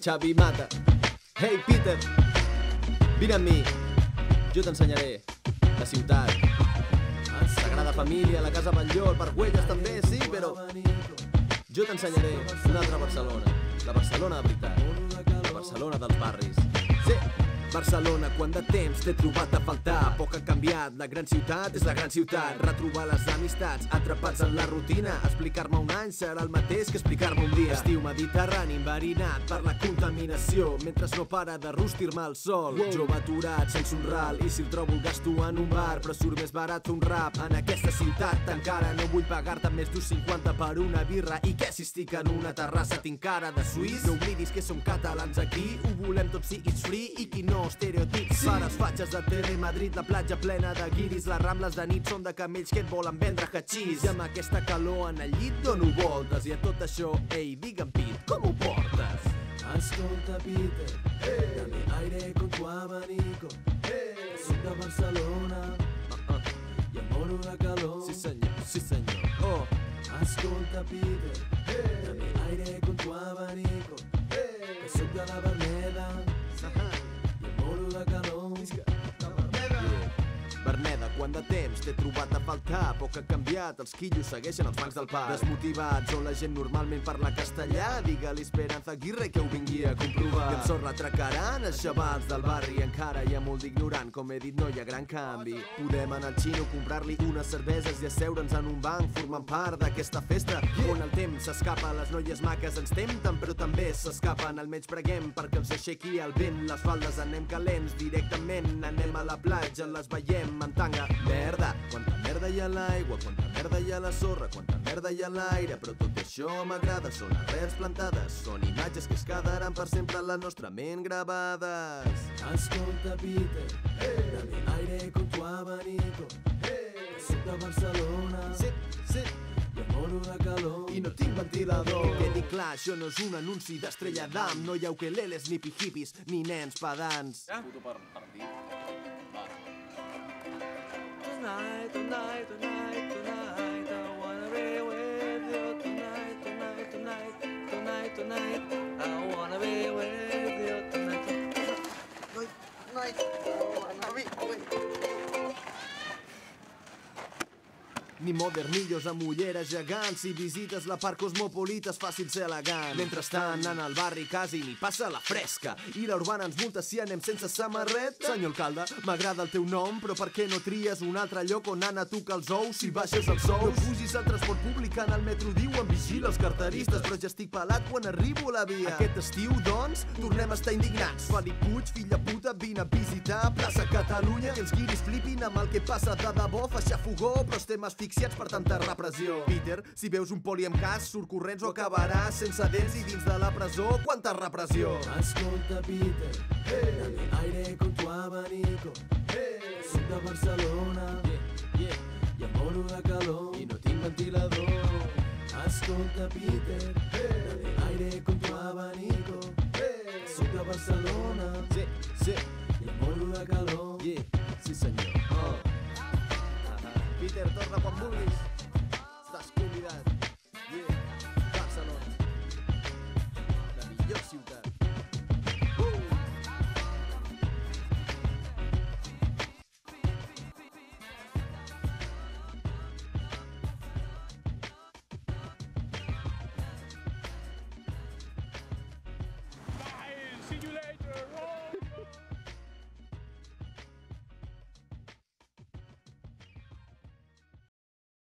Xavi Mata. Hey, Peter, vine amb mi. Jo t'ensenyaré la ciutat. Sagrada Família, la Casa Batlló, el Parc Güelles també, sí, però... Jo t'ensenyaré una altra Barcelona. La Barcelona de veritat. La Barcelona dels barris. Sí, Barcelona, quant de temps t'he trobat a faltar? Poc ha canviat, la gran ciutat és la gran ciutat. Retrobar les amistats, atrapats en la rutina. Explicar-me un any serà el mateix que explicar-me un dia. Estiu mediterrani enverinat per la contaminació, mentre no para de rostir-me el sol. Jove aturat, sense un ral, i si el trobo el gasto en un bar, però surt més barat un rap en aquesta ciutat. Encara no vull pagar-te més d'un 50 per una birra, i què si estic en una terrassa tinc cara de suís? No oblidis que som catalans aquí, ho volem tot si it's free, i qui no estereotips. Sí. Pares fatxes de Tele Madrid, la platja plena de guiris, les rambles de nit són de camells que et volen vendre hachís. I amb aquesta calor en el llit dono voltes, i a tot això, ei, digue'm Pit, com ho portes? Ascolta Peter, hey. dame aire con tu abanico. Hey. Soy de Barcelona Uh, uh. y em moro de calor. Sí senyor, sí senyor. Oh, Ascolta Peter, hey. dame aire con tu abanico. Que soy de la Verneda Quant de temps t'he trobat a faltar? Poc ha canviat, els quillos segueixen als bancs del parc. Desmotivats, on la gent normalment parla castellà, digue-li Esperanza Aguirre que ho vingui a comprovar. I amb sort retracaran els xavals del barri, encara hi ha molt d'ignorant, com he dit no hi ha gran canvi. Podem anar al xino, comprar-li unes cerveses i asseure'ns en un banc, formant part d'aquesta festa, on el temps s'escapa, les noies maques ens tempten, però també s'escapen, almenys preguem perquè els aixequi el vent, les faldes anem calents, directament anem a la platja, les veiem en tanga. Merda, quanta merda hi ha a l'aigua, quanta merda hi ha a la sorra, quanta merda hi ha a l'aire, però tot això m'agrada, són arrels plantades, són imatges que es quedaran per sempre a la nostra ment gravades. Ascolta Peter, hey. dame aire con tu abanico. Hey. Soy de Barcelona Sí, sí, em moro de calor. i no tinc ventilador. Quedi clar, això no és un anunci d'estrella d'am, no hi ha ukeleles, ni pijipis, ni nens pedants. Puto per, per dir. Tonight, tonight, tonight, tonight, I wanna be with you. Tonight, tonight, tonight, tonight, tonight, I wanna be with you. Tonight. Tonight, I wanna be Ni modernillos amb ulleres gegants Si visites la part cosmopolita és fàcil ser elegant Mentrestant, en el barri quasi ni passa la fresca. I la urbana ens multa si anem sense samarreta. Senyor alcalde, m'agrada el teu nom Però per què no tries un altre lloc on anar a tocar els ous si baixes els sous? No pugis al transport públic, en el metro diuen vigila els carteristes Però ja estic pelat quan arribo a la via. Aquest estiu, doncs, tornem a estar indignats. Felip Puig, fill de puta, vine a visitar plaça Catalunya Que els guiris flipin amb el que passa de debò Fa xafogó, però estem asfixiats per tanta repressió Peter, si veus un poli amb cas, surt corrents o acabaràs sense dents i dins de la presó Quanta repressió! Ascolta Peter, hey. dame aire con tu abanico. Hey. Soy de Barcelona Yeah, yeah, y em moro de calor. i no tinc ventilador Ascolta Peter, hey. dame aire con tu abanico. Hey. Soy de Barcelona Sí, sí, Twitter, dos rapas movies. Estás.